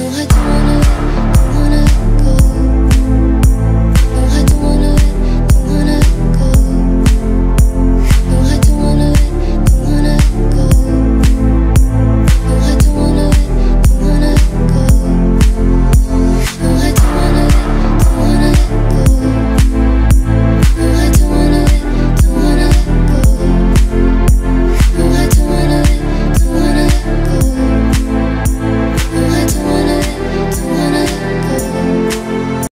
No, I don't